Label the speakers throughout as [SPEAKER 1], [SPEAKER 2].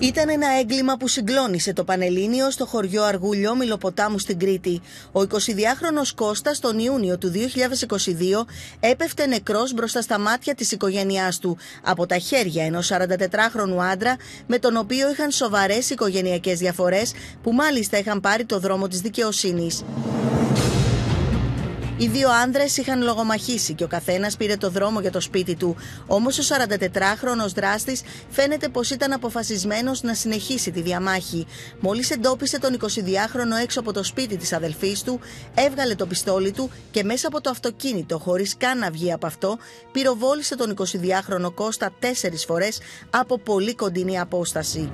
[SPEAKER 1] Ήταν ένα έγκλημα που συγκλώνησε το Πανελλήνιο στο χωριό Αργούλιο Μιλοποτάμου στην Κρήτη. Ο 22χρονος Κώστας τον Ιούνιο του 2022 έπεφτε νεκρός μπροστά στα μάτια της οικογένειάς του από τα χέρια ενός 44χρονου άντρα με τον οποίο είχαν σοβαρές οικογενειακές διαφορές που μάλιστα είχαν πάρει το δρόμο της δικαιοσύνης. Οι δύο άνδρες είχαν λογομαχήσει και ο καθένας πήρε το δρόμο για το σπίτι του. Όμως ο 44χρονο δράστης φαίνεται πως ήταν αποφασισμένος να συνεχίσει τη διαμάχη. Μόλις εντόπισε τον 22χρονο έξω από το σπίτι της αδελφής του, έβγαλε το πιστόλι του και μέσα από το αυτοκίνητο, χωρίς καν να βγει από αυτό, πυροβόλησε τον 22χρονο Κώστα τέσσερις φορές από πολύ κοντινή απόσταση.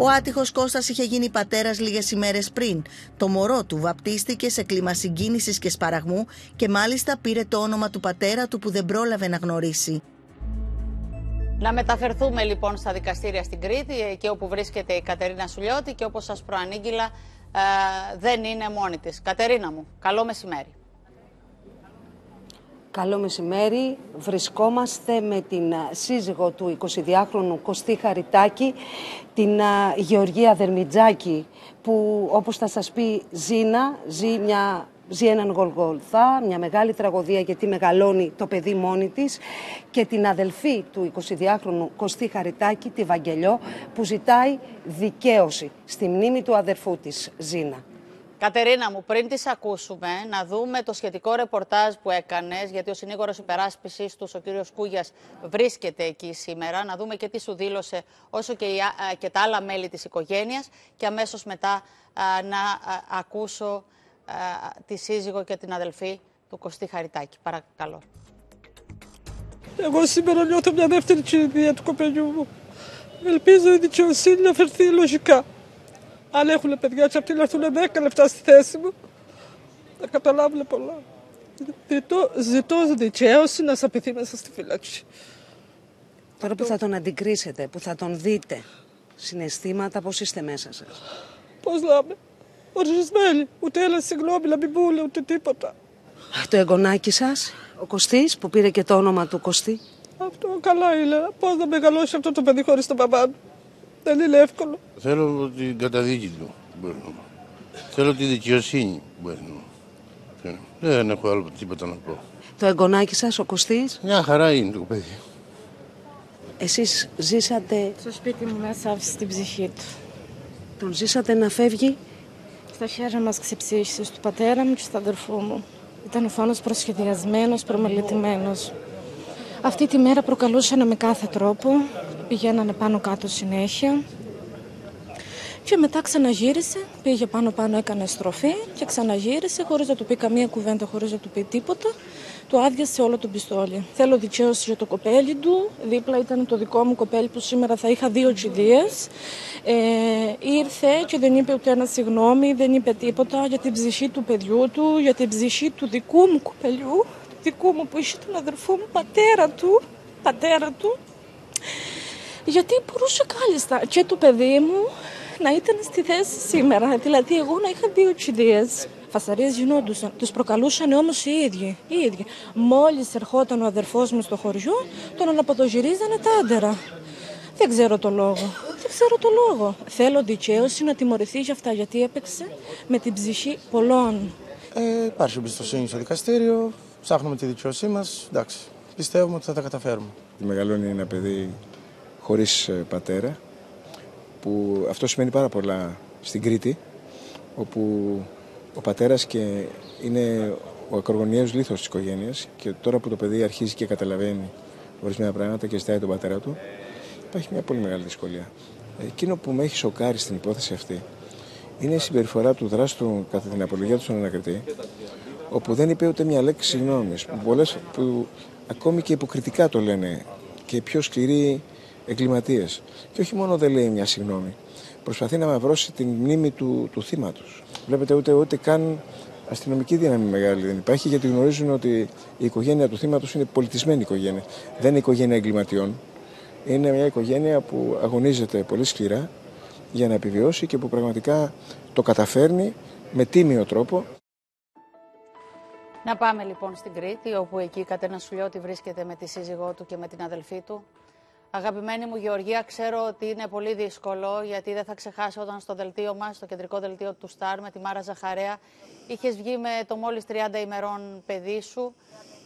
[SPEAKER 1] Ο άτυχος Κώστας είχε γίνει πατέρας λίγες ημέρες πριν. Το μωρό του βαπτίστηκε σε κλίμα συγκίνησης και σπαραγμού και μάλιστα πήρε το όνομα του πατέρα του που δεν πρόλαβε να γνωρίσει.
[SPEAKER 2] Να μεταφερθούμε λοιπόν στα δικαστήρια στην Κρήτη, και όπου βρίσκεται η Κατερίνα Σουλιώτη και όπως σας προανήγγυλα ε, δεν είναι μόνη της. Κατερίνα μου, καλό μεσημέρι.
[SPEAKER 3] Καλό μεσημέρι. Βρισκόμαστε με την σύζυγο του 22χρονου Κωστή Χαριτάκη, την Γεωργία Δερμιτζάκη, που όπως θα σας πει Ζήνα, ζει, μια, ζει έναν γολγολθά, μια μεγάλη τραγωδία γιατί μεγαλώνει το παιδί μόνη της και την αδελφή του 22χρονου Κωστή Χαριτάκη, τη Βαγγελιό, που ζητάει δικαίωση στη μνήμη του αδερφού της Ζήνα.
[SPEAKER 2] Κατερίνα μου, πριν τις ακούσουμε, να δούμε το σχετικό ρεπορτάζ που έκανες, γιατί ο συνήγορος υπεράσπισης τους, ο κύριος Κούγιας, βρίσκεται εκεί σήμερα, να δούμε και τι σου δήλωσε, όσο και, και τα άλλα μέλη της οικογένειας και αμέσως μετά να ακούσω τη σύζυγο και την αδελφή του Κωστή Χαριτάκη. Παρακαλώ.
[SPEAKER 4] Εγώ σήμερα νιώθω μια δεύτερη κινητία του κοπελιού μου. Ελπίζω η δικαιοσύνη να φερθεί λογικά. Αν έχουν παιδιά και αυτοί να έρθουν 10 λεπτά στη θέση μου, θα καταλάβουν πολλά. Ζητώ, ζητώ δικαίωση να σαπηθεί μέσα στη φυλάξη.
[SPEAKER 3] Τώρα που θα τον αντικρίσετε, που θα τον δείτε, συναισθήματα πώς είστε μέσα σας;
[SPEAKER 4] Πώς λέμε, ορισμένοι, ούτε ένα συγγνώμη να μην πούλε, ούτε τίποτα.
[SPEAKER 3] Το εγγονάκι σας, ο Κωστής, που πήρε και το όνομα του Κωστή.
[SPEAKER 4] Αυτό καλά είναι. Πώς να μεγαλώσει αυτό το παιδί χωρίς τον παπά του; Δεν είναι εύκολο.
[SPEAKER 5] Θέλω την καταδίκη του. Θέλω τη δικαιοσύνη. Δεν έχω άλλο τίποτα να πω.
[SPEAKER 3] Το εγγονάκι σας, ο Κωστής;
[SPEAKER 5] Μια χαρά είναι το παιδί.
[SPEAKER 3] Εσείς ζήσατε...
[SPEAKER 6] Στο σπίτι μου μέσα στην ψυχή του.
[SPEAKER 3] Τον ζήσατε να φεύγει;
[SPEAKER 6] Στα χέρια μας ξεψήχησε του πατέρα μου και στον αδερφό μου. Ήταν ο φόνος προσχεδιασμένος, προμελετημένος. Αυτή τη μέρα προκαλούσαν με κάθε τρόπο. Πηγαίνανε πάνω κάτω συνέχεια. Και μετά ξαναγύρισε, πήγε πάνω πάνω, έκανε στροφή και ξαναγύρισε χωρίς να του πει καμία κουβέντα, χωρίς να του πει τίποτα. Του άδειασε όλο το πιστόλι. Θέλω δικαίωση για το κοπέλι του. Δίπλα ήταν το δικό μου κοπέλι που σήμερα θα είχα δύο τσιδίε. Ε, ήρθε και δεν είπε ούτε ένα συγγνώμη, δεν είπε τίποτα για την ψυχή του παιδιού του, για την ψυχή του δικού μου κοπελιού, του δικού μου που είχε τον αδερφό μου, πατέρα του, πατέρα του. Γιατί μπορούσε κάλλιστα και το παιδί μου να ήταν στη θέση σήμερα. Δηλαδή, εγώ να είχα δύο τσιδίε. Φασαρίες γινόντουσαν. Τους προκαλούσαν όμως οι ίδιοι. Οι ίδιοι. Μόλις ερχόταν ο αδερφός μου στο χωριό, τον αναποδογυρίζανε τα άντερα. Δεν ξέρω το λόγο. Δεν ξέρω το λόγο. Θέλω δικαίωση να τιμωρηθεί για αυτά γιατί έπαιξε με την ψυχή πολλών.
[SPEAKER 7] Ε, υπάρχει εμπιστοσύνη στο δικαστήριο. Ψάχνουμε τη δικαιοσύνη μας. Εντάξει. Πιστεύουμε ότι θα τα καταφέρουμε.
[SPEAKER 8] Μεγαλώνει ένα παιδί χωρίς ε, πατέρα που αυτό σημαίνει πάρα πολλά στην Κρήτη όπου ο πατέρας και είναι ο ακρογωνιαίος λίθος της οικογένειας και τώρα που το παιδί αρχίζει και καταλαβαίνει ορισμένα πράγματα και ζητάει τον πατέρα του υπάρχει μια πολύ μεγάλη δυσκολία. Εκείνο που με έχει σοκάρει στην υπόθεση αυτή είναι η συμπεριφορά του δράστου κατά την απολογία του στον ανακριτή όπου δεν είπε ούτε μια λέξη συγγνώμη. Πολλές που ακόμη και υποκριτικά το λένε και πιο σκληροί εγκληματίες. Και όχι μόνο δεν λέει μια συγγνώμη. Προσπαθεί να μαυρώσει την μνήμη του, του θύματος. Βλέπετε, ούτε, ούτε καν αστυνομική δύναμη μεγάλη δεν υπάρχει, γιατί γνωρίζουν ότι η οικογένεια του θύματος είναι πολιτισμένη οικογένεια. Δεν είναι οικογένεια εγκληματιών. Είναι μια οικογένεια που αγωνίζεται πολύ σκληρά για να επιβιώσει και που πραγματικά το καταφέρνει με τίμιο τρόπο.
[SPEAKER 2] Να πάμε λοιπόν στην Κρήτη, όπου εκεί η Κατένα Σουλιώτη βρίσκεται με τη σύζυγό του και με την αδελφή του. Αγαπημένη μου Γεωργία, ξέρω ότι είναι πολύ δύσκολο γιατί δεν θα ξεχάσω όταν στο δελτίο μας, στο κεντρικό δελτίο του Σταρ με τη Μάρα Ζαχαρέα, είχες βγει με το μόλις 30 ημερών παιδί σου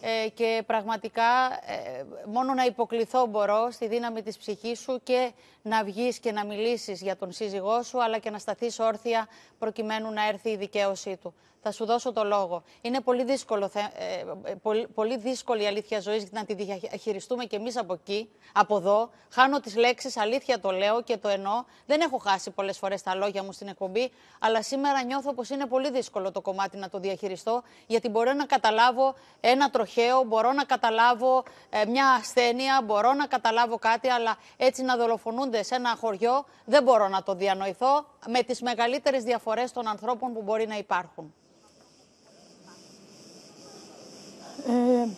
[SPEAKER 2] ε, και πραγματικά ε, μόνο να υποκληθώ μπορώ στη δύναμη της ψυχής σου και να βγεις και να μιλήσεις για τον σύζυγό σου αλλά και να σταθείς όρθια προκειμένου να έρθει η δικαίωσή του. Θα σου δώσω το λόγο. Είναι πολύ, δύσκολο, ε, πολύ, πολύ δύσκολη η αλήθεια ζωής να τη διαχειριστούμε κι εμείς από εκεί, από εδώ. Χάνω τις λέξεις, αλήθεια το λέω και το εννοώ. Δεν έχω χάσει πολλές φορές τα λόγια μου στην εκπομπή, αλλά σήμερα νιώθω πως είναι πολύ δύσκολο το κομμάτι να το διαχειριστώ, γιατί μπορώ να καταλάβω ένα τροχαίο, μπορώ να καταλάβω ε, μια ασθένεια, μπορώ να καταλάβω κάτι, αλλά έτσι να δολοφονούνται σε ένα χωριό δεν μπορώ να το διανοηθώ με τις μεγαλύτερες διαφορές των ανθρώπων που μπορεί να υπάρχουν.
[SPEAKER 9] Ε,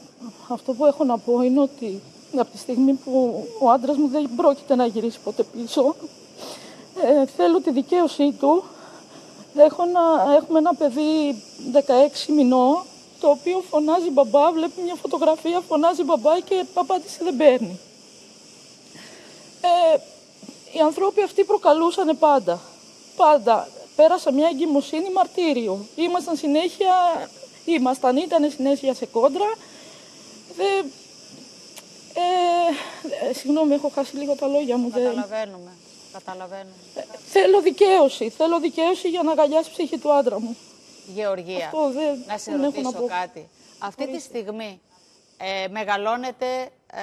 [SPEAKER 9] αυτό που έχω να πω είναι ότι από τη στιγμή που ο άντρας μου δεν πρόκειται να γυρίσει ποτέ πίσω, ε, θέλω τη δικαίωσή του. Έχω να, έχουμε ένα παιδί 16 μηνών, το οποίο φωνάζει μπαμπά, βλέπει μια φωτογραφία, φωνάζει μπαμπά και της δεν παίρνει. Ε, οι ανθρώποι αυτοί προκαλούσαν πάντα. Πάντα. Πέρασα μια εγκυμοσύνη μαρτύριο. Ήμασταν συνέχεια ήμασταν, ήταν συνέχεια σε κόντρα. Δε, ε, συγγνώμη, έχω χάσει λίγο τα λόγια μου.
[SPEAKER 2] Καταλαβαίνουμε. Καταλαβαίνουμε.
[SPEAKER 9] Ε, θέλω δικαίωση. Θέλω δικαίωση για να αγκαλιάσει ψυχή του άντρα μου.
[SPEAKER 2] Γεωργία,
[SPEAKER 9] Αυτό δεν,
[SPEAKER 2] να σε
[SPEAKER 9] δεν
[SPEAKER 2] ρωτήσω
[SPEAKER 9] να πω.
[SPEAKER 2] κάτι. Αυτή τη στιγμή ε, μεγαλώνετε ε,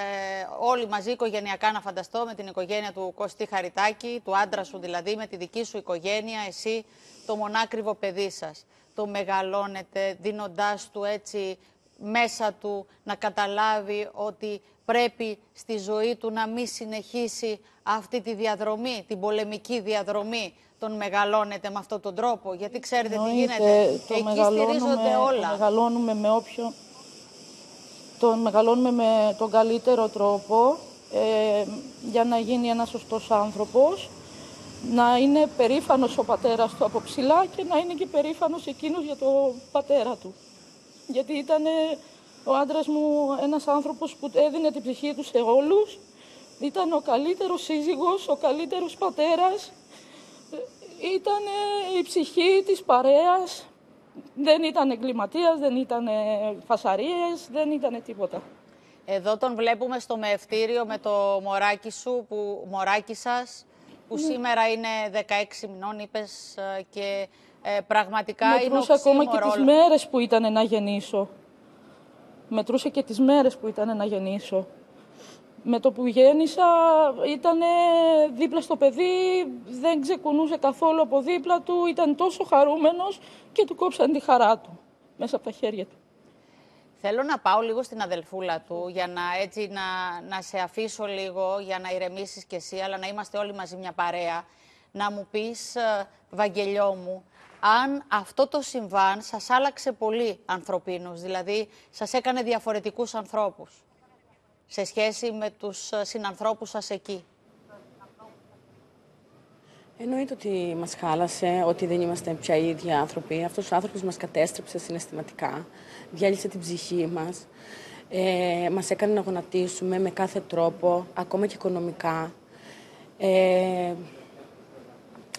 [SPEAKER 2] όλοι μαζί οικογενειακά να φανταστώ με την οικογένεια του Κωστή Χαριτάκη, του άντρα σου δηλαδή, με τη δική σου οικογένεια, εσύ, το μονάκριβο παιδί σας το μεγαλώνετε, δίνοντάς του έτσι μέσα του να καταλάβει ότι πρέπει στη ζωή του να μην συνεχίσει αυτή τη διαδρομή, την πολεμική διαδρομή, τον μεγαλώνετε με αυτόν τον τρόπο. Γιατί ξέρετε τι γίνεται.
[SPEAKER 9] Το
[SPEAKER 2] Εκεί
[SPEAKER 9] μεγαλώνουμε,
[SPEAKER 2] όλα.
[SPEAKER 9] Το μεγαλώνουμε με όποιο... Τον μεγαλώνουμε με τον καλύτερο τρόπο ε, για να γίνει ένας σωστός άνθρωπος να είναι περήφανος ο πατέρας του από ψηλά και να είναι και περήφανος εκείνος για το πατέρα του. Γιατί ήταν ο άντρας μου ένας άνθρωπος που έδινε την ψυχή του σε όλους. Ήταν ο καλύτερος σύζυγος, ο καλύτερος πατέρας. Ήταν η ψυχή της παρέας. Δεν ήταν εγκληματίας, δεν ήταν φασαρίες, δεν ήταν τίποτα.
[SPEAKER 2] Εδώ τον βλέπουμε στο μεευτήριο με το μωράκι σου, που, μωράκι σας, που ναι. σήμερα είναι 16 μηνών, είπες ε, και ε, πραγματικά
[SPEAKER 9] Μετρούσε
[SPEAKER 2] είναι
[SPEAKER 9] ακόμα και τις μέρες που ήταν να γεννήσω. Μετρούσε και τις μέρες που ήταν να γεννήσω. Με το που γέννησα ήταν δίπλα στο παιδί, δεν ξεκουνούσε καθόλου από δίπλα του, ήταν τόσο χαρούμενος και του κόψαν τη χαρά του μέσα από τα χέρια του.
[SPEAKER 2] Θέλω να πάω λίγο στην αδελφούλα του για να, έτσι, να, να σε αφήσω λίγο για να ηρεμήσεις κι εσύ, αλλά να είμαστε όλοι μαζί μια παρέα. Να μου πεις, ε, Βαγγελιό μου, αν αυτό το συμβάν σας άλλαξε πολύ ανθρωπίνους, δηλαδή σας έκανε διαφορετικούς ανθρώπους σε σχέση με τους ε, συνανθρώπους σας εκεί.
[SPEAKER 10] Εννοείται ότι μας χάλασε, ότι δεν είμαστε πια οι ίδιοι άνθρωποι. Αυτός ο άνθρωπος μας κατέστρεψε συναισθηματικά, διάλυσε την ψυχή μας. Ε, μας έκανε να γονατίσουμε με κάθε τρόπο, ακόμα και οικονομικά. Ε,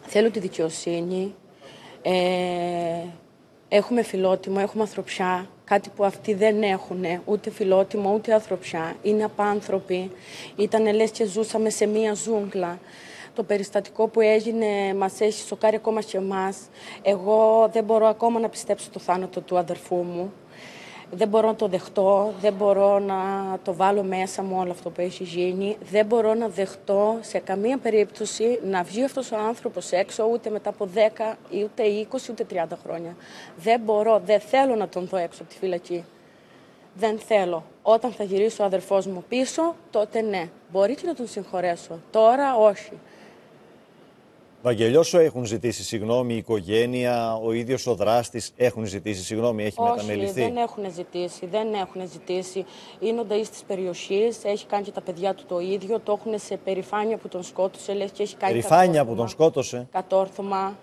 [SPEAKER 10] θέλω τη δικαιοσύνη. Ε, έχουμε φιλότιμο, έχουμε ανθρωπιά, κάτι που αυτοί δεν έχουν, ούτε φιλότιμο, ούτε ανθρωπιά. Είναι απάνθρωποι. Ήταν λες και ζούσαμε σε μία ζούγκλα το περιστατικό που έγινε μας έχει σοκάρει ακόμα και εμάς. Εγώ δεν μπορώ ακόμα να πιστέψω το θάνατο του αδερφού μου. Δεν μπορώ να το δεχτώ, δεν μπορώ να το βάλω μέσα μου όλο αυτό που έχει γίνει. Δεν μπορώ να δεχτώ σε καμία περίπτωση να βγει αυτός ο άνθρωπος έξω ούτε μετά από 10, ούτε 20, ούτε 30 χρόνια. Δεν μπορώ, δεν θέλω να τον δω έξω από τη φυλακή. Δεν θέλω. Όταν θα γυρίσει ο αδερφός μου πίσω, τότε ναι. Μπορεί και να τον συγχωρέσω. Τώρα όχι.
[SPEAKER 11] Βαγγελιώσο έχουν ζητήσει συγγνώμη, η οικογένεια, ο ίδιος ο δράστης έχουν ζητήσει συγγνώμη, έχει
[SPEAKER 10] Όχι,
[SPEAKER 11] μεταμεληθεί;
[SPEAKER 10] Δεν έχουν ζητήσει, δεν έχουν ζητήσει. Είναι ο νταΐς της περιοχής, έχει κάνει και τα παιδιά του το ίδιο, το έχουν σε περηφάνεια που τον σκότωσε, λες και έχει κάνει
[SPEAKER 11] Περηφάνεια που τον σκότωσε;
[SPEAKER 10] Κατόρθωμα.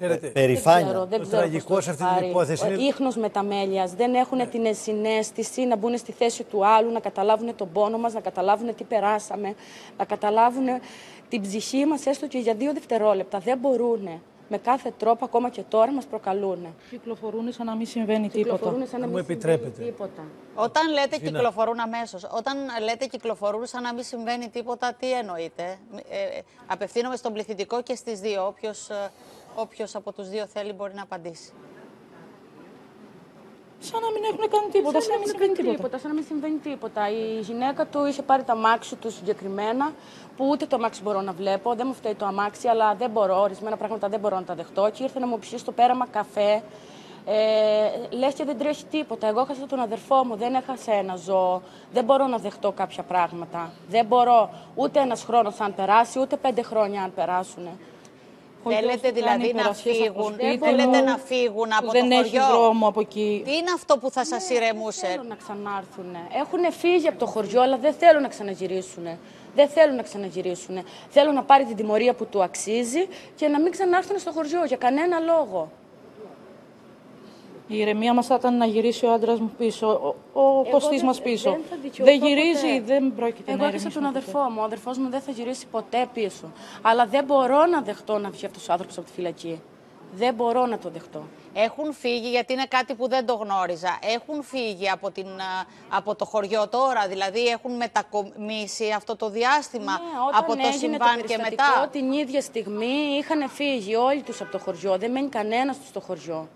[SPEAKER 12] Ξέρετε,
[SPEAKER 11] περηφάνεια.
[SPEAKER 10] Δεν ξέρω, δεν
[SPEAKER 12] Το
[SPEAKER 10] ξέρω
[SPEAKER 12] τραγικό
[SPEAKER 10] πώς
[SPEAKER 12] σε
[SPEAKER 10] το
[SPEAKER 12] αυτή την
[SPEAKER 10] πάρει.
[SPEAKER 12] υπόθεση
[SPEAKER 10] Ο
[SPEAKER 12] είναι-
[SPEAKER 10] ίχνος μεταμέλειας. Δεν έχουν την συνέστηση να μπουν στη θέση του άλλου, να καταλάβουν τον πόνο μας, να καταλάβουν τι περάσαμε, να καταλάβουν την ψυχή μας έστω και για δύο δευτερόλεπτα. Δεν μπορούν. Με κάθε τρόπο, ακόμα και τώρα, μας προκαλούν.
[SPEAKER 9] Κυκλοφορούν σαν να μην συμβαίνει τίποτα.
[SPEAKER 10] Κυκλοφορούν σαν να
[SPEAKER 12] μου
[SPEAKER 10] μην συμβαίνει
[SPEAKER 12] επιτρέπετε.
[SPEAKER 10] τίποτα.
[SPEAKER 2] Όταν λέτε
[SPEAKER 12] Ζήνα.
[SPEAKER 2] κυκλοφορούν αμέσως, όταν λέτε κυκλοφορούν σαν να μην συμβαίνει τίποτα, τι εννοείτε; Ε, ε, απευθύνομαι στον πληθυντικό και στις δύο. Όποιος, ε, όποιος από τους δύο θέλει μπορεί να απαντήσει.
[SPEAKER 9] Σαν να μην έχουν κάνει τίποτα, σαν να μην συμβαίνει τίποτα.
[SPEAKER 10] σαν να μην συμβαίνει τίποτα. Η γυναίκα του είχε πάρει το αμάξι του συγκεκριμένα, που ούτε το αμάξι μπορώ να βλέπω. Δεν μου φταίει το αμάξι, αλλά δεν μπορώ. Ορισμένα πράγματα δεν μπορώ να τα δεχτώ. Και ήρθε να μου πιει στο πέραμα καφέ. Ε, λες και δεν τρέχει τίποτα. Εγώ έχασα τον αδερφό μου, δεν έχασα ένα ζώο. Δεν μπορώ να δεχτώ κάποια πράγματα. Δεν μπορώ ούτε ένας χρόνος αν περάσει, ούτε πέντε χρόνια αν περάσουν.
[SPEAKER 9] Ο γιος
[SPEAKER 2] Θέλετε
[SPEAKER 9] του
[SPEAKER 2] δηλαδή
[SPEAKER 9] κάνει
[SPEAKER 2] να
[SPEAKER 9] υπερασίες από
[SPEAKER 2] φύγουν,
[SPEAKER 9] σπίτι
[SPEAKER 2] ή θέλετε
[SPEAKER 9] μου,
[SPEAKER 2] να φύγουν από
[SPEAKER 9] που
[SPEAKER 2] το
[SPEAKER 9] δεν έχει
[SPEAKER 2] χωριό.
[SPEAKER 9] δρόμο από εκεί.
[SPEAKER 2] Τι είναι αυτό που θα σας
[SPEAKER 10] Δεν
[SPEAKER 2] ηρεμούσε;
[SPEAKER 10] θέλουν να ξανάρθουν. Έχουν φύγει από το χωριό, αλλά δεν θέλουν να ξαναγυρίσουν. Δεν θέλουν να ξαναγυρίσουν. Θέλουν να πάρει την τιμωρία που του αξίζει και να μην ξανάρθουν στο χωριό για κανένα λόγο.
[SPEAKER 9] Η ηρεμία μας θα ήταν να γυρίσει ο άντρας μου πίσω, ο, ο Κωστής
[SPEAKER 10] δεν-
[SPEAKER 9] μας πίσω.
[SPEAKER 10] δεν θα δικαιωθώ
[SPEAKER 9] Δεν γυρίζει,
[SPEAKER 10] ποτέ.
[SPEAKER 9] δεν πρόκειται
[SPEAKER 10] Εγώ
[SPEAKER 9] να
[SPEAKER 10] έχασα τον
[SPEAKER 9] ηρεμήσουμε
[SPEAKER 10] αδερφό μου. Ο αδερφός μου δεν θα γυρίσει ποτέ πίσω. Αλλά δεν μπορώ να δεχτώ να βγει αυτός ο άνθρωπος από τη φυλακή. Δεν μπορώ να το δεχτώ.
[SPEAKER 2] Έχουν φύγει, γιατί είναι κάτι που δεν το γνώριζα. Έχουν φύγει από, την, α, από το χωριό τώρα, δηλαδή έχουν μετακομίσει αυτό το διάστημα
[SPEAKER 10] Ναι, όταν
[SPEAKER 2] από το
[SPEAKER 10] έγινε
[SPEAKER 2] συμβάν
[SPEAKER 10] το
[SPEAKER 2] και
[SPEAKER 10] περιστατικό,
[SPEAKER 2] μετά.
[SPEAKER 10] την ίδια στιγμή είχαν φύγει όλοι τους από το χωριό. Δεν μένει κανένας τους στο χωριό.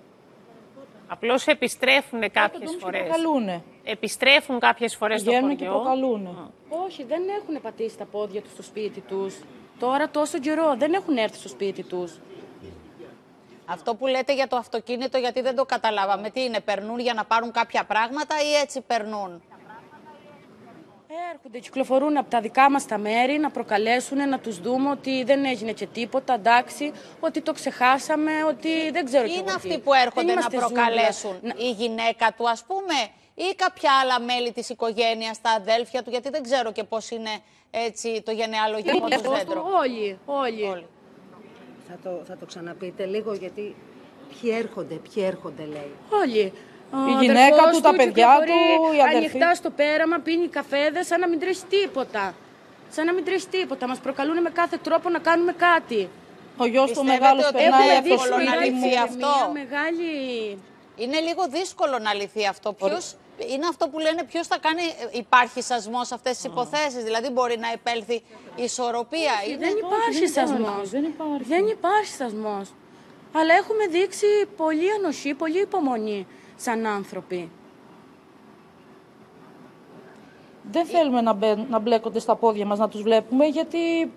[SPEAKER 13] Απλώς επιστρέφουν κάποιες
[SPEAKER 9] και
[SPEAKER 13] φορές.
[SPEAKER 9] προκαλούνε.
[SPEAKER 13] Επιστρέφουν κάποιες φορές στο
[SPEAKER 9] Πηγαίνουν και
[SPEAKER 13] χωριό.
[SPEAKER 9] προκαλούν.
[SPEAKER 10] Όχι, δεν έχουν πατήσει τα πόδια τους στο σπίτι τους. Τώρα τόσο καιρό δεν έχουν έρθει στο σπίτι τους.
[SPEAKER 2] Αυτό που λέτε για το αυτοκίνητο, γιατί δεν το καταλάβαμε. Τι είναι, περνούν για να πάρουν κάποια πράγματα ή έτσι περνούν;
[SPEAKER 10] Έρχονται, κυκλοφορούν από τα δικά μας τα μέρη να προκαλέσουν, να τους δούμε ότι δεν έγινε και τίποτα, εντάξει, ότι το ξεχάσαμε, ότι δεν ξέρω κι
[SPEAKER 2] Είναι
[SPEAKER 10] εγώ
[SPEAKER 2] αυτοί
[SPEAKER 10] τι.
[SPEAKER 2] που
[SPEAKER 10] Δεν
[SPEAKER 2] έρχονται να
[SPEAKER 10] είμαστε ζούγκλα.
[SPEAKER 2] προκαλέσουν.
[SPEAKER 10] Να-
[SPEAKER 2] Η γυναίκα του, ας πούμε, ή κάποια άλλα μέλη της οικογένειας, τα αδέλφια του, γιατί δεν ξέρω και πώς είναι έτσι το γενεαλογικό του δέντρο.
[SPEAKER 10] Όλοι, όλοι.
[SPEAKER 2] Όλοι.
[SPEAKER 3] Θα το, θα το ξαναπείτε λίγο γιατί ποιοι έρχονται, ποιοι έρχονται λέει.
[SPEAKER 10] Όλοι. Ο
[SPEAKER 9] Η γυναίκα
[SPEAKER 10] αδερφός
[SPEAKER 9] του, τα παιδιά
[SPEAKER 10] κυκλοφορεί
[SPEAKER 9] του, η αδερφή.
[SPEAKER 10] Ανοιχτά στο πέραμα, πίνει καφέδες, σαν να μην τρέχει τίποτα. Σαν να μην τρέχει τίποτα. Μας προκαλούν με κάθε τρόπο να κάνουμε κάτι.
[SPEAKER 9] Ο γιος του
[SPEAKER 2] Πιστεύετε
[SPEAKER 9] μεγάλος
[SPEAKER 2] ότι
[SPEAKER 9] περνάει
[SPEAKER 2] έχουμε
[SPEAKER 9] από το
[SPEAKER 2] δύσκολο να
[SPEAKER 9] σπίτι
[SPEAKER 2] λυθεί
[SPEAKER 9] μου.
[SPEAKER 2] αυτό;
[SPEAKER 10] Μια μεγάλη.
[SPEAKER 2] Είναι λίγο δύσκολο να λυθεί αυτό. Ποιος, είναι αυτό που λένε ποιος θα κάνει. Υπάρχει σασμός σε αυτές τις υποθέσεις; Δηλαδή, μπορεί να επέλθει ισορροπία. Είναι...
[SPEAKER 10] Δεν υπάρχει σασμός.
[SPEAKER 9] δεν υπάρχει.
[SPEAKER 10] Δεν υπάρχει σασμός. Αλλά έχουμε δείξει πολύ ανοχή, πολύ υπομονή σαν άνθρωποι.
[SPEAKER 9] Δεν θέλουμε να, μπαι- να μπλέκονται στα πόδια μας να τους βλέπουμε γιατί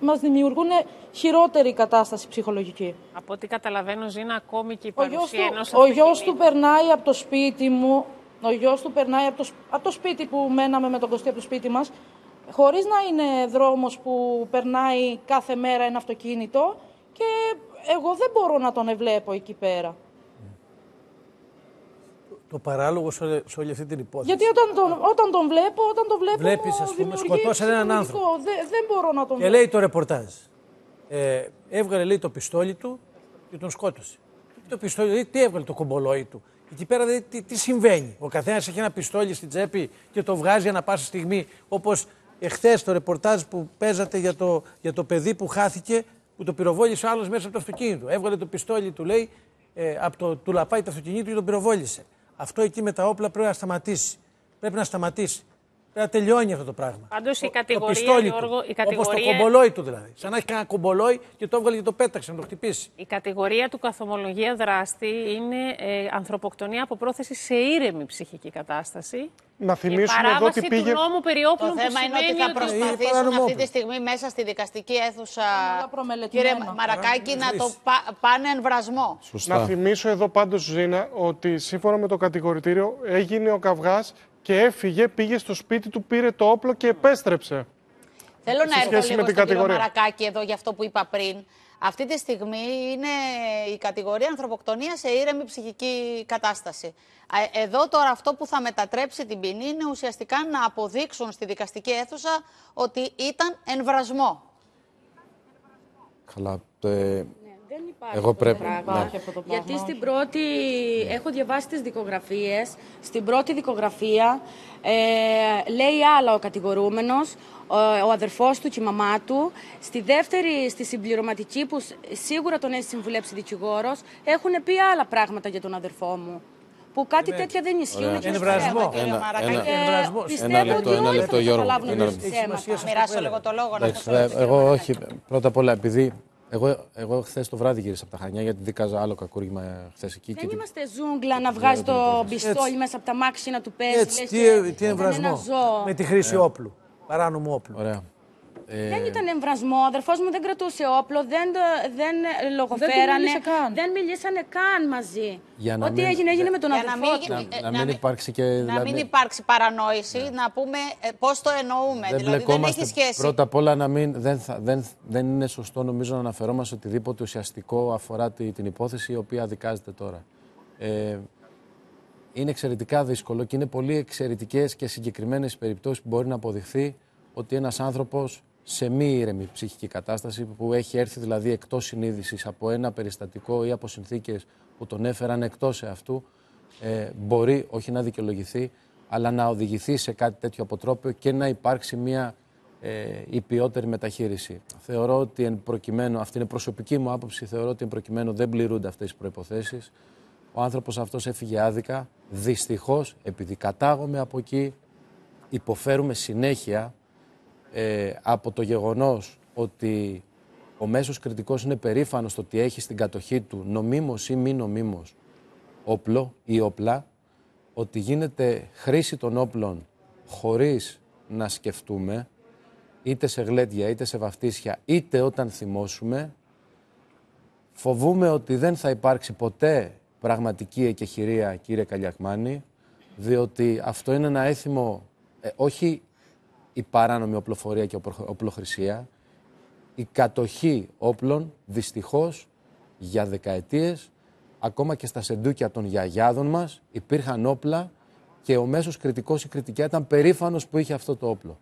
[SPEAKER 9] μας δημιουργούν χειρότερη κατάσταση ψυχολογική.
[SPEAKER 13] Από ό,τι καταλαβαίνω, Ζήνα, ακόμη και η
[SPEAKER 9] Ο γιος,
[SPEAKER 13] παρουσία
[SPEAKER 9] του,
[SPEAKER 13] ενός
[SPEAKER 9] ο γιος του
[SPEAKER 13] αυτοκινήτου.
[SPEAKER 9] περνάει από το σπίτι μου, ο γιος του περνάει από το, σ- από το σπίτι που μέναμε με τον Κωστή από το σπίτι μας, χωρίς να είναι δρόμος που περνάει κάθε μέρα ένα αυτοκίνητο και εγώ δεν μπορώ να τον εβλέπω εκεί πέρα.
[SPEAKER 12] Το παράλογο σε όλη, σε όλη αυτή την υπόθεση.
[SPEAKER 9] Γιατί όταν τον, όταν τον βλέπω, όταν τον βλέπω
[SPEAKER 12] Βλέπεις,
[SPEAKER 9] μου
[SPEAKER 12] ας πούμε,
[SPEAKER 9] δημιουργεί
[SPEAKER 12] σκοτώσανε έναν
[SPEAKER 9] ψυχολογικό.
[SPEAKER 12] άνθρωπο.
[SPEAKER 9] Δεν, δεν μπορώ να τον
[SPEAKER 12] Και
[SPEAKER 9] βλέπω.
[SPEAKER 12] λέει το ρεπορτάζ. Ε, έβγαλε λέει το πιστόλι του και τον σκότωσε. Το πιστόλι, δηλαδή, τι έβγαλε το κομπολόι του; Εκεί πέρα δηλαδή, τι, τι συμβαίνει; Ο καθένας έχει ένα πιστόλι στην τσέπη και το βγάζει ανά πάσα στιγμή. Όπως εχθές το ρεπορτάζ που παίζατε για το, για το παιδί που χάθηκε, που το πυροβόλησε ο άλλος μέσα από το αυτοκίνητο. Έβγαλε το πιστόλι του, λέει, ε, από το του λαπάει το αυτοκίνητο και τον πυροβόλησε. Αυτό εκεί με τα όπλα πρέπει να σταματήσει. Πρέπει να σταματήσει. Πρέπει να τελειώνει αυτό το πράγμα.
[SPEAKER 13] Πάντως η
[SPEAKER 12] Το-
[SPEAKER 13] κατηγορία,
[SPEAKER 12] το πιστόλι
[SPEAKER 13] Γιώργο,
[SPEAKER 12] του.
[SPEAKER 13] η
[SPEAKER 12] Όπως το
[SPEAKER 13] κατηγορία-
[SPEAKER 12] κομπολόι του δηλαδή. Σαν να έχει κανένα κομπολόι και το έβγαλε και το πέταξε να το χτυπήσει.
[SPEAKER 13] Η κατηγορία του καθομολογία δράστη είναι ε, ανθρωποκτονία από πρόθεση σε ήρεμη ψυχική κατάσταση.
[SPEAKER 14] Να
[SPEAKER 13] Και
[SPEAKER 14] θυμίσουμε εδώ
[SPEAKER 13] παράβαση
[SPEAKER 14] ότι πήγε.
[SPEAKER 13] του νόμου περί όπλων
[SPEAKER 2] Το
[SPEAKER 13] που
[SPEAKER 2] θέμα είναι ότι
[SPEAKER 13] σημαίνει
[SPEAKER 2] θα
[SPEAKER 13] ότι-
[SPEAKER 2] προσπαθήσουν
[SPEAKER 12] παρανομόπλο.
[SPEAKER 2] αυτή τη στιγμή μέσα στη δικαστική αίθουσα.
[SPEAKER 9] όλα προμελετημένο.
[SPEAKER 2] Κύριε Μαρακάκη, να το πα- πάνε εν βρασμό.
[SPEAKER 14] Να θυμίσω εδώ πάντως, Ζήνα, ότι σύμφωνα με το κατηγορητήριο έγινε ο καυγάς και έφυγε, πήγε στο σπίτι του, πήρε το όπλο και επέστρεψε.
[SPEAKER 2] Θέλω
[SPEAKER 14] Σε
[SPEAKER 2] να έρθω
[SPEAKER 14] σχέση
[SPEAKER 2] λίγο
[SPEAKER 14] με την
[SPEAKER 2] στον κύριο
[SPEAKER 14] κατηγορία.
[SPEAKER 2] Μαρακάκη εδώ για αυτό που είπα πριν. Αυτή τη στιγμή είναι η κατηγορία ανθρωποκτονίας σε ήρεμη ψυχική κατάσταση. Α, Εδώ τώρα αυτό που θα μετατρέψει την ποινή είναι ουσιαστικά να αποδείξουν στη δικαστική αίθουσα ότι ήταν εμβρασμό.
[SPEAKER 15] Καλά. Ε,
[SPEAKER 10] Δεν υπάρχει
[SPEAKER 15] Εγώ
[SPEAKER 10] αυτό το
[SPEAKER 15] πρέπει-
[SPEAKER 10] πράγμα.
[SPEAKER 15] ναι. Αυτό το
[SPEAKER 10] Γιατί
[SPEAKER 15] πράγμα,
[SPEAKER 10] στην πρώτη. Έχω διαβάσει τις δικογραφίες. Στην πρώτη δικογραφία ε, λέει άλλα ο κατηγορούμενος, ο, ο αδερφός του και η μαμά του. Στη δεύτερη, στη συμπληρωματική, που σ- σίγουρα τον έχει συμβουλέψει δικηγόρος, έχουν πει άλλα πράγματα για τον αδερφό μου. Που κάτι
[SPEAKER 15] Ναι.
[SPEAKER 10] τέτοια δεν ισχύουν
[SPEAKER 15] Ωραία.
[SPEAKER 10] και
[SPEAKER 12] Εμβρασμό.
[SPEAKER 10] πιστεύω.
[SPEAKER 12] Ένα-
[SPEAKER 10] Μαρακάκη.
[SPEAKER 12] ένα-
[SPEAKER 10] Ε,
[SPEAKER 12] Εμβρασμός.
[SPEAKER 10] Πιστεύω
[SPEAKER 15] Ένα λεπτό,
[SPEAKER 10] ότι
[SPEAKER 15] ένα
[SPEAKER 10] όλοι
[SPEAKER 15] λεπτό,
[SPEAKER 10] θα
[SPEAKER 15] Γιώργο.
[SPEAKER 10] καταλάβουν
[SPEAKER 15] Ένα
[SPEAKER 10] ότι
[SPEAKER 15] λεπτό.
[SPEAKER 10] ψέματα.
[SPEAKER 2] Μοιράσω λίγο το λόγο να
[SPEAKER 15] Εντάξει,
[SPEAKER 2] ακούσω.
[SPEAKER 15] ε, εγώ όχι. Πρώτα απ' όλα, επειδή εγώ, εγώ χθες το βράδυ γύρισα από τα Χανιά γιατί δίκαζα άλλο κακούργημα χθες εκεί.
[SPEAKER 10] Δεν
[SPEAKER 15] και-
[SPEAKER 10] είμαστε ζούγκλα να βγάζει το
[SPEAKER 15] Έτσι.
[SPEAKER 10] πιστόλι μέσα από τα μάξι να του παίζει.
[SPEAKER 12] Έτσι,
[SPEAKER 10] λες
[SPEAKER 12] τι,
[SPEAKER 10] και
[SPEAKER 12] τι
[SPEAKER 10] ήταν
[SPEAKER 12] εμβρασμό.
[SPEAKER 10] ένα ζώο.
[SPEAKER 12] Με τη χρήση
[SPEAKER 15] Ε.
[SPEAKER 12] όπλου. Παράνομου όπλου.
[SPEAKER 15] Ωραία. Ε,
[SPEAKER 10] Δεν ήταν εμβρασμό. Ο αδερφός μου δεν κρατούσε όπλο, δεν, το- δεν λογοφέρανε.
[SPEAKER 9] μίλησε καν.
[SPEAKER 10] Δεν μιλήσανε καν μαζί.
[SPEAKER 15] Για να
[SPEAKER 10] Ό,τι
[SPEAKER 15] μην-
[SPEAKER 10] έγινε, έγινε με τον
[SPEAKER 2] Για να
[SPEAKER 10] αδερφό
[SPEAKER 2] μην-
[SPEAKER 10] του.
[SPEAKER 15] να, να μην υπάρξει και.
[SPEAKER 2] Να
[SPEAKER 15] δηλαδή,
[SPEAKER 2] μην υπάρξει παρανόηση, να πούμε ε, πώς το εννοούμε.
[SPEAKER 15] δεν
[SPEAKER 2] δηλαδή δεν
[SPEAKER 15] μπλεκόμαστε.
[SPEAKER 2] έχει σχέση.
[SPEAKER 15] Πρώτα απ' όλα, να μην, δεν, θα, δεν, δεν είναι σωστό νομίζω να αναφερόμαστε οτιδήποτε ουσιαστικό αφορά τη- την υπόθεση η οποία δικάζεται τώρα. Ε, είναι εξαιρετικά δύσκολο και είναι πολύ εξαιρετικές και συγκεκριμένες περιπτώσεις που μπορεί να αποδειχθεί ότι ένας άνθρωπος σε μη ήρεμη ψυχική κατάσταση, που έχει έρθει δηλαδή εκτός συνείδησης από ένα περιστατικό ή από συνθήκες που τον έφεραν εκτός αυτού, ε, μπορεί όχι να δικαιολογηθεί, αλλά να οδηγηθεί σε κάτι τέτοιο αποτρόπαιο και να υπάρξει μια ε, υπιότερη μεταχείριση. Θεωρώ ότι εν προκειμένου, αυτή είναι προσωπική μου άποψη, θεωρώ ότι εν προκειμένου δεν πληρούνται αυτές οι προϋποθέσεις. Ο άνθρωπος αυτός έφυγε άδικα. Δυστυχώς, επειδή κατάγομαι από εκεί, υποφέρουμε συνέχεια ε, από το γεγονός ότι ο μέσος κριτικός είναι περήφανος στο ότι έχει στην κατοχή του νομίμως ή μη νομίμως όπλο ή όπλα, ότι γίνεται χρήση των όπλων χωρίς να σκεφτούμε, είτε σε γλέντια, είτε σε βαφτίσια, είτε όταν θυμώσουμε, φοβούμε ότι δεν θα υπάρξει ποτέ πραγματική εκεχηρία, κύριε Καλιακμάνη, διότι αυτό είναι ένα έθιμο, ε, όχι η παράνομη οπλοφορία και οπλο- οπλοχρησία, η κατοχή όπλων, δυστυχώς, για δεκαετίες, ακόμα και στα σεντούκια των γιαγιάδων μας, υπήρχαν όπλα και ο μέσος κριτικός ή κριτικιά ήταν περήφανος που είχε αυτό το όπλο.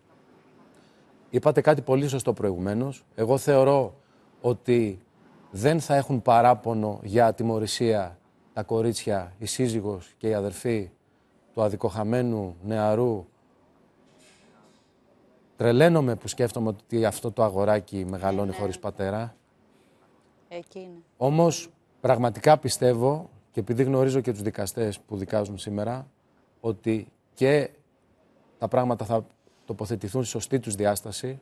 [SPEAKER 15] Είπατε κάτι πολύ σωστό προηγουμένως. Εγώ θεωρώ ότι δεν θα έχουν παράπονο για ατιμορρησία τα κορίτσια, η σύζυγος και η αδερφή του αδικοχαμένου νεαρού. Τρελαίνομαι που σκέφτομαι ότι αυτό το αγοράκι μεγαλώνει χωρίς πατέρα.
[SPEAKER 2] Εκεί είναι.
[SPEAKER 15] Όμως πραγματικά πιστεύω και επειδή γνωρίζω και τους δικαστές που δικάζουν σήμερα ότι και τα πράγματα θα τοποθετηθούν στη σωστή τους διάσταση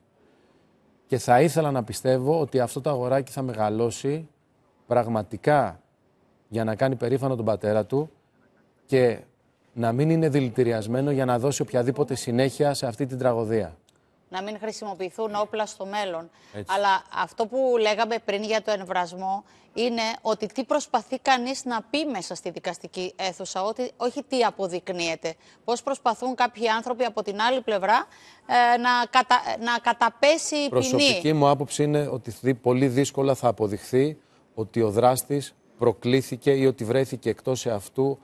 [SPEAKER 15] και θα ήθελα να πιστεύω ότι αυτό το αγοράκι θα μεγαλώσει πραγματικά για να κάνει περήφανο τον πατέρα του και να μην είναι δηλητηριασμένο για να δώσει οποιαδήποτε συνέχεια σε αυτή την τραγωδία.
[SPEAKER 2] Να μην χρησιμοποιηθούν όπλα στο μέλλον.
[SPEAKER 15] Έτσι.
[SPEAKER 2] Αλλά αυτό που λέγαμε πριν για το εμβρασμό είναι ότι τι προσπαθεί κανείς να πει μέσα στη δικαστική αίθουσα, ότι, όχι τι αποδεικνύεται. Πώς προσπαθούν κάποιοι άνθρωποι από την άλλη πλευρά ε, να, κατα, να καταπέσει η ποινή.
[SPEAKER 15] Προσωπική μου άποψη είναι ότι δι- πολύ δύσκολα θα αποδειχθεί ότι ο δράστης προκλήθηκε ή ότι βρέθηκε εκτός αυτού ε,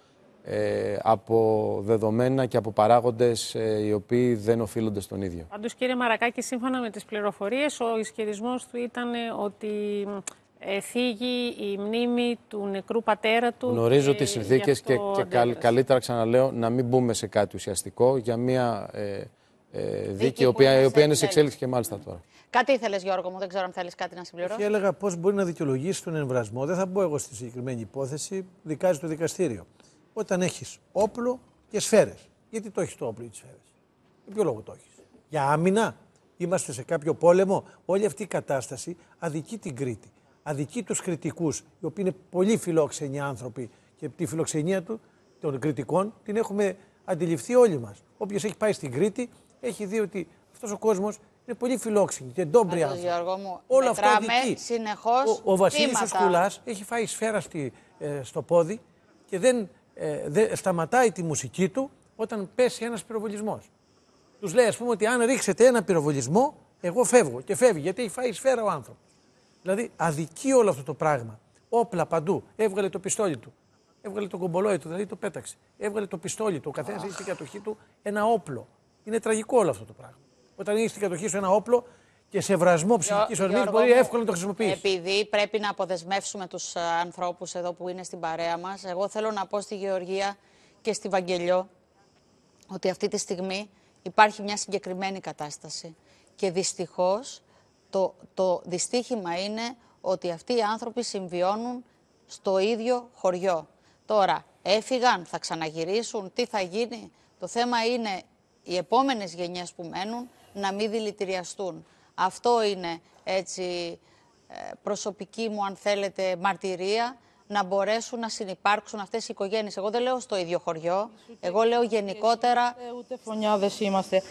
[SPEAKER 15] από δεδομένα και από παράγοντες ε, οι οποίοι δεν οφείλονται στον ίδιο.
[SPEAKER 13] Πάντως κύριε Μαρακάκη, σύμφωνα με τις πληροφορίες, ο ισχυρισμός του ήταν ε, ότι ε, θίγει η μνήμη του νεκρού πατέρα του.
[SPEAKER 15] Γνωρίζω
[SPEAKER 13] και
[SPEAKER 15] τις
[SPEAKER 13] γι'
[SPEAKER 15] συνθήκες και,
[SPEAKER 13] αυτό
[SPEAKER 15] και καλ-
[SPEAKER 13] αντέδρασε.
[SPEAKER 15] καλύτερα ξαναλέω να μην μπούμε σε κάτι ουσιαστικό για μια ε, ε, δίκη, η
[SPEAKER 2] που
[SPEAKER 15] οποία,
[SPEAKER 2] είναι
[SPEAKER 15] η
[SPEAKER 2] σε
[SPEAKER 15] οποία είναι σε
[SPEAKER 2] εξέλιξη.
[SPEAKER 15] εξέλιξη και μάλιστα τώρα.
[SPEAKER 2] Κάτι ήθελες Γιώργο μου, δεν ξέρω αν θέλεις κάτι να συμπληρώσεις.
[SPEAKER 12] Και έλεγα πώς μπορεί να δικαιολογήσει τον εμβρασμό. Δεν θα μπω εγώ στη συγκεκριμένη υπόθεση. Δικάζει το δικαστήριο. Όταν έχεις όπλο και σφαίρες. Γιατί το έχεις το όπλο ή τις σφαίρες; Για ποιο λόγο το έχεις; Για άμυνα; Είμαστε σε κάποιο πόλεμο; Όλη αυτή η κατάσταση αδικεί την Κρήτη. Αδικεί τους κριτικούς, οι οποίοι είναι πολύ φιλόξενοι άνθρωποι και τη φιλοξενία του, των κριτικών την έχουμε αντιληφθεί όλοι μας. Όποιος έχει πάει στην Κρήτη έχει δει ότι αυτός ο κόσμος είναι πολύ φιλόξενοι και ντόμπροι
[SPEAKER 2] Πάντως,
[SPEAKER 12] άνθρωποι.
[SPEAKER 2] Γιώργο μου,
[SPEAKER 12] Όλο αυτό
[SPEAKER 2] μετράμε
[SPEAKER 12] αδικεί.
[SPEAKER 2] συνεχώς
[SPEAKER 12] Ο, ο Βασίλης ο
[SPEAKER 2] θύματα.
[SPEAKER 12] Σκουλάς έχει φάει σφαίρα στη, ε, στο πόδι και δεν, ε, δεν σταματάει τη μουσική του όταν πέσει ένας πυροβολισμός. Τους λέει ας πούμε ότι αν ρίξετε ένα πυροβολισμό εγώ φεύγω και φεύγει γιατί έχει φάει σφαίρα ο άνθρωπος. Δηλαδή αδικεί όλο αυτό το πράγμα. Όπλα παντού. Έβγαλε το πιστόλι του. Έβγαλε το κομπολόι του, δηλαδή το πέταξε. Έβγαλε το πιστόλι του. Ο καθένας έχει στην κατοχή του ένα όπλο. Είναι τραγικό όλο αυτό το πράγμα. Όταν έχει στην κατοχή σου ένα όπλο και σεβρασμό ψυχικής ορμής
[SPEAKER 2] Γιώργο
[SPEAKER 12] μπορεί
[SPEAKER 2] μου,
[SPEAKER 12] εύκολα να το χρησιμοποιήσει.
[SPEAKER 2] Επειδή πρέπει να αποδεσμεύσουμε τους ανθρώπους εδώ που είναι στην παρέα μας, εγώ θέλω να πω στη Γεωργία και στη Βαγγελιό ότι αυτή τη στιγμή υπάρχει μια συγκεκριμένη κατάσταση. Και δυστυχώς το, το δυστύχημα είναι ότι αυτοί οι άνθρωποι συμβιώνουν στο ίδιο χωριό. Τώρα, έφυγαν, θα ξαναγυρίσουν, τι θα γίνει; Το θέμα είναι οι επόμενες γενιές που μένουν να μην δηλητηριαστούν. Αυτό είναι έτσι ε, προσωπική μου, αν θέλετε, μαρτυρία να μπορέσουν να συνεπάρξουν αυτές οι οικογένειες. Εγώ δεν λέω στο ίδιο χωριό, εγώ λέω γενικότερα...
[SPEAKER 9] Ούτε φωνιάδες είμαστε.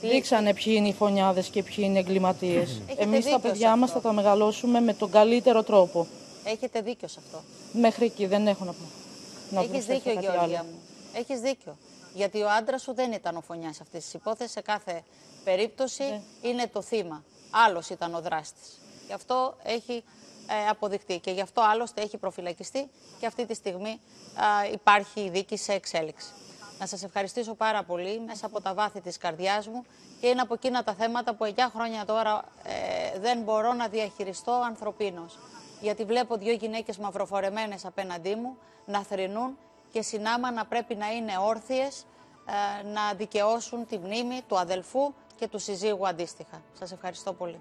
[SPEAKER 9] Δείξανε ποιοι είναι οι φωνιάδες και ποιοι είναι οι εγκληματίες. Εμείς τα
[SPEAKER 2] δίκιο
[SPEAKER 9] παιδιά
[SPEAKER 2] σε
[SPEAKER 9] μας θα τα μεγαλώσουμε με τον καλύτερο τρόπο.
[SPEAKER 2] Έχετε δίκιο σε αυτό.
[SPEAKER 9] Μέχρι εκεί δεν έχω να, να
[SPEAKER 2] Έχεις
[SPEAKER 9] προσθέσω
[SPEAKER 2] δίκιο,
[SPEAKER 9] κάτι
[SPEAKER 2] Γεωργία
[SPEAKER 9] άλλο.
[SPEAKER 2] μου. Έχεις δίκιο. Γιατί ο άντρας σου δεν ήταν ο φωνιάς αυτής της υπόθεσης. Σε κάθε περίπτωση
[SPEAKER 9] Ναι.
[SPEAKER 2] είναι το θύμα. Άλλος ήταν ο δράστης. Γι' αυτό έχει ε, αποδειχτεί και γι' αυτό άλλωστε έχει προφυλακιστεί και αυτή τη στιγμή α, υπάρχει η δίκη σε εξέλιξη. Να σας ευχαριστήσω πάρα πολύ μέσα από τα βάθη της καρδιάς μου και είναι από εκείνα τα θέματα που 9 χρόνια τώρα ε, δεν μπορώ να διαχειριστώ ανθρωπίνως. Γιατί βλέπω δύο γυναίκες μαυροφορεμένες απέναντί μου να θρηνούν και συνάμα να πρέπει να είναι όρθιες ε, να δικαιώσουν τη μνήμη του αδελφού και του συζύγου αντίστοιχα. Σας ευχαριστώ πολύ.